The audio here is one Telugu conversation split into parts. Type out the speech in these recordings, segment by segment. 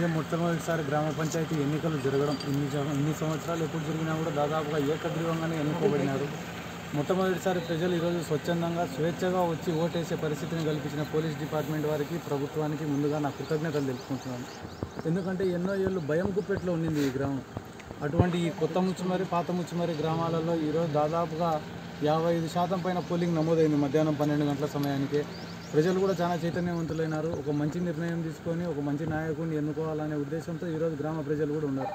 ఇదే మొట్టమొదటిసారి గ్రామ పంచాయతీ ఎన్నికలు జరగడం. ఇన్ని ఇన్ని సంవత్సరాలు ఎప్పుడు జరిగినా కూడా దాదాపుగా ఏకగ్రీవంగానే ఎన్నుకోబడినారు. మొట్టమొదటిసారి ప్రజలు ఈరోజు స్వచ్ఛందంగా స్వేచ్ఛగా వచ్చి ఓటేసే పరిస్థితిని కల్పించిన పోలీస్ డిపార్ట్మెంట్ వారికి ప్రభుత్వానికి ముందుగా నా కృతజ్ఞతలు తెలుపుకుంటున్నాను. ఎందుకంటే ఎన్నో ఏళ్ళు భయం గుప్పెట్లో ఉండింది ఈ గ్రామం. అటువంటి ఈ కొత్త ముచ్చుమరి పాత ముచ్చుమరి గ్రామాలలో ఈరోజు దాదాపుగా యాభై ఐదు శాతం పైన పోలింగ్ నమోదైంది. మధ్యాహ్నం పన్నెండు గంటల సమయానికి ప్రజలు కూడా చాలా చైతన్యవంతులైనారు. ఒక మంచి నిర్ణయం తీసుకొని ఒక మంచి నాయకుడిని ఎన్నుకోవాలనే ఉద్దేశంతో ఈరోజు గ్రామ ప్రజలు కూడా ఉన్నారు.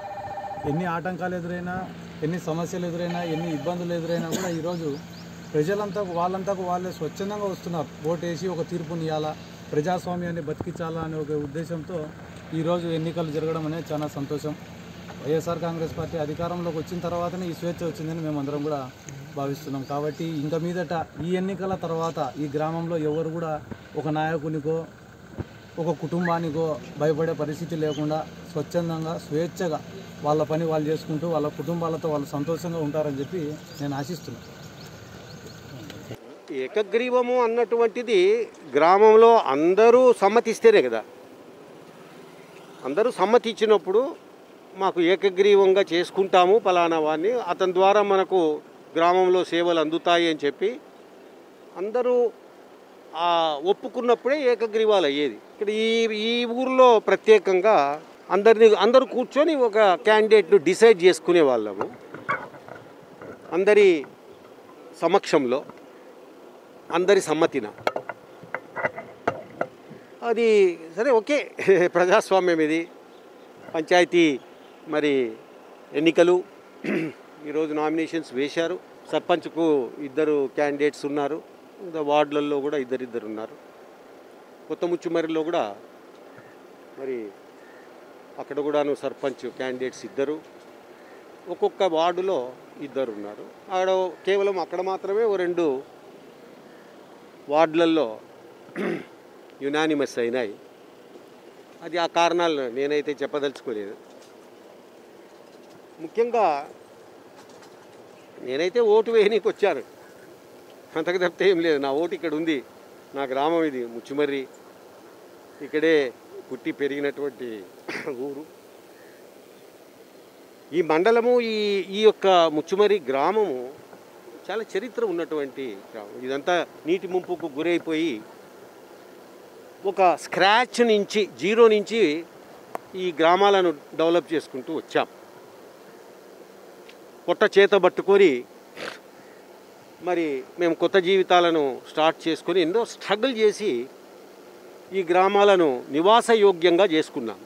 ఎన్ని ఆటంకాలు ఎదురైనా ఎన్ని సమస్యలు ఎదురైనా ఎన్ని ఇబ్బందులు ఎదురైనా కూడా ఈరోజు ప్రజలంతా వాళ్ళంతా వాళ్ళే స్వచ్ఛందంగా వస్తున్నారు. ఓటేసి ఒక తీర్పునియాలా ప్రజాస్వామ్యాన్ని బతికించాలా అనే ఒక ఉద్దేశంతో ఈరోజు ఎన్నికలు జరగడం అనేది చాలా సంతోషం. వైఎస్ఆర్ కాంగ్రెస్ పార్టీ అధికారంలోకి వచ్చిన తర్వాతనే ఈ స్వేచ్ఛ వచ్చిందని మేమందరం కూడా భావిస్తున్నాం. కాబట్టి ఇంక మీదట ఈ ఎన్నికల తర్వాత ఈ గ్రామంలో ఎవరు కూడా ఒక నాయకునికో ఒక కుటుంబానికో భయపడే పరిస్థితి లేకుండా స్వచ్ఛందంగా స్వేచ్ఛగా వాళ్ళ పని వాళ్ళు చేసుకుంటూ వాళ్ళ కుటుంబాలతో వాళ్ళు సంతోషంగా ఉంటారని చెప్పి నేను ఆశిస్తున్నాను. ఏకగ్రీవము అన్నటువంటిది గ్రామంలో అందరూ సమ్మతిస్తేనే కదా. అందరూ సమ్మతి ఇచ్చినప్పుడు మాకు ఏకగ్రీవంగా చేసుకుంటాము పలానా వాడిని. అతని ద్వారా మనకు గ్రామంలో సేవలు అందుతాయి అని చెప్పి అందరూ ఒప్పుకున్నప్పుడే ఏకగ్రీవాలు అయ్యేది. ఇక్కడ ఈ ఈ ఊర్లో ప్రత్యేకంగా అందరిని అందరూ కూర్చొని ఒక క్యాండిడేట్ను డిసైడ్ చేసుకునే వాళ్ళము. అందరి సమక్షంలో అందరి సమ్మతిన. అది సరే ఓకే. ప్రజాస్వామ్యం ఇది. పంచాయతీ మరి ఎన్నికలు ఈరోజు నామినేషన్స్ వేశారు. సర్పంచ్కు ఇద్దరు క్యాండిడేట్స్ ఉన్నారు. ఇంకా వార్డులలో కూడా ఇద్దరిద్దరు ఉన్నారు. కొత్త ముచ్చుమరిలో కూడా మరి అక్కడ కూడాను సర్పంచ్ క్యాండిడేట్స్ ఇద్దరు. ఒక్కొక్క వార్డులో ఇద్దరు ఉన్నారు. అక్కడ కేవలం అక్కడ మాత్రమే ఓ రెండు వార్డులలో యునానిమస్ అయినాయి. అది ఆ కారణాలు నేనైతే చెప్పదలుచుకోలేదు. ముఖ్యంగా నేనైతే ఓటు వేయనీకి వచ్చాను. అంతకు తప్పితే ఏం లేదు. నా ఓటు ఇక్కడ ఉంది. నా గ్రామం ఇది ముచ్చిమర్రి. ఇక్కడే పుట్టి పెరిగినటువంటి ఊరు. ఈ మండలము ఈ ఈ యొక్క ముచ్చుమరి గ్రామము చాలా చరిత్ర ఉన్నటువంటి గ్రామం. ఇదంతా నీటి ముంపుకు గురైపోయి ఒక స్క్రాచ్ నుంచి జీరో నుంచి ఈ గ్రామాలను డెవలప్ చేసుకుంటూ వచ్చాం. పొట్ట చేత పట్టుకొని మరి మేము కొత్త జీవితాలను స్టార్ట్ చేసుకొని ఎన్నో స్ట్రగుల్ చేసి ఈ గ్రామాలను నివాసయోగ్యంగా చేసుకున్నాం.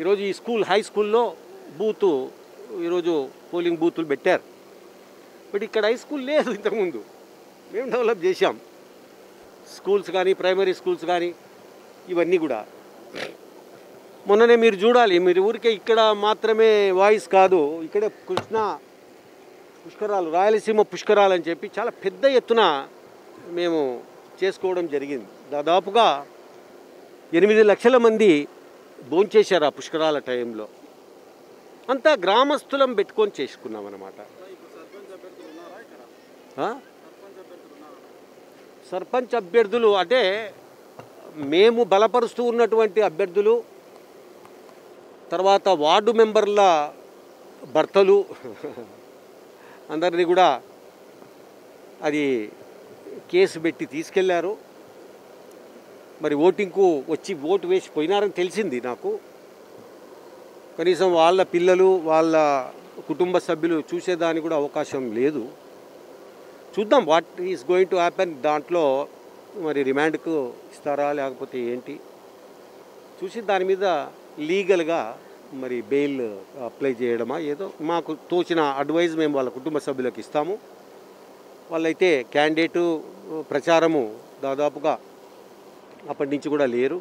ఈరోజు ఈ స్కూల్ హై స్కూల్లో బూతు ఈరోజు పోలింగ్ బూతులు పెట్టారు. బట్ ఇక్కడ హై స్కూల్ లేదు ఇంతకుముందు. మేము డెవలప్ చేశాం. స్కూల్స్ కానీ ప్రైమరీ స్కూల్స్ కానీ ఇవన్నీ కూడా. మొన్ననే మీరు చూడాలి మీరు ఊరికే ఇక్కడ మాత్రమే వాయిస్ కాదు ఇక్కడే కృష్ణ పుష్కరాలు రాయలసీమ పుష్కరాలు అని చెప్పి చాలా పెద్ద ఎత్తున మేము చేసుకోవడం జరిగింది. దాదాపుగా ఎనిమిది లక్షల మంది భోంచేశారు ఆ పుష్కరాల టైంలో. అంతా గ్రామస్తులం పెట్టుకొని చేసుకున్నాం అనమాట సర్పంచ్ అభ్యర్థులు అంటే మేము బలపరుస్తూ ఉన్నటువంటి అభ్యర్థులు తర్వాత వార్డు మెంబర్ల భర్తలు అందరినీ కూడా అది కేసు పెట్టి తీసుకెళ్ళారు. మరి ఓటింగ్కు వచ్చి ఓటు వేసి పోయినారని తెలిసింది నాకు. కనీసం వాళ్ళ పిల్లలు వాళ్ళ కుటుంబ సభ్యులు చూసేదానికి కూడా అవకాశం లేదు. చూద్దాం what is going to happen దాంట్లో మరి రిమాండ్కు ఇస్తారా లేకపోతే ఏంటి? చూసి దాని మీద లీగల్గా మరి బెయిల్ అప్లై చేయడమా ఏదో మాకు తోచిన అడ్వైజ్ మేము వాళ్ళ కుటుంబ సభ్యులకు ఇస్తాము. వాళ్ళైతే క్యాండిడేటు ప్రచారము దాదాపుగా అప్పటి నుంచి కూడా లేరు.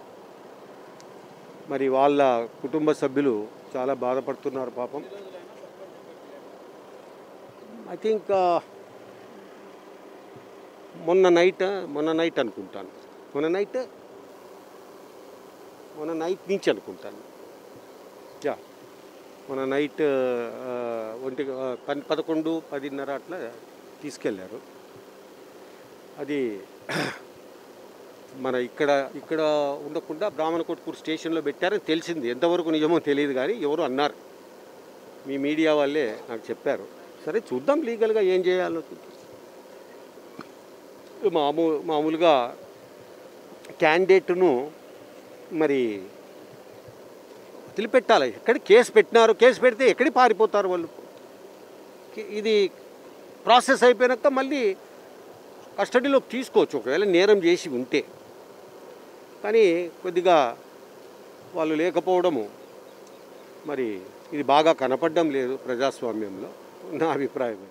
మరి వాళ్ళ కుటుంబ సభ్యులు చాలా బాధపడుతున్నారు పాపం. ఐ థింక్ మొన్న నైట్ మొన్న నైట్ అనుకుంటాను. మొన్న నైట్ మన నైట్ నుంచి అనుకుంటాను. యా. మన నైట్ ఒంటి ఆ, పన్ పదకొండు పదిన్నర అట్లా తీసుకెళ్ళారు అది మన ఇక్కడ ఇక్కడ ఉండకుండా బ్రాహ్మణకోట్కూరు స్టేషన్లో పెట్టారని తెలిసింది. ఎంతవరకు నిజమో తెలియదు కానీ ఎవరు అన్నారు. మీ మీడియా వాళ్ళే నాకు చెప్పారు. సరే చూద్దాం లీగల్గా ఏం చేయాలో మామూలు మామూ మామూలుగా క్యాండిడేట్ను మరి వదిలిపెట్టాలి. ఎక్కడ కేసు పెట్టినారు కేసు పెడితే ఎక్కడికి పారిపోతారు వాళ్ళు? ఇది ప్రాసెస్ అయిపోయాక మళ్ళీ కస్టడీలోకి తీసుకోవచ్చు. ఒకవేళ నేరం చేసి ఉంటే. కానీ కొద్దిగా వాళ్ళు లేకపోవడము మరి ఇది బాగా కనపడడం లేదు ప్రజాస్వామ్యంలో. నా అభిప్రాయం